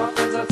my friends are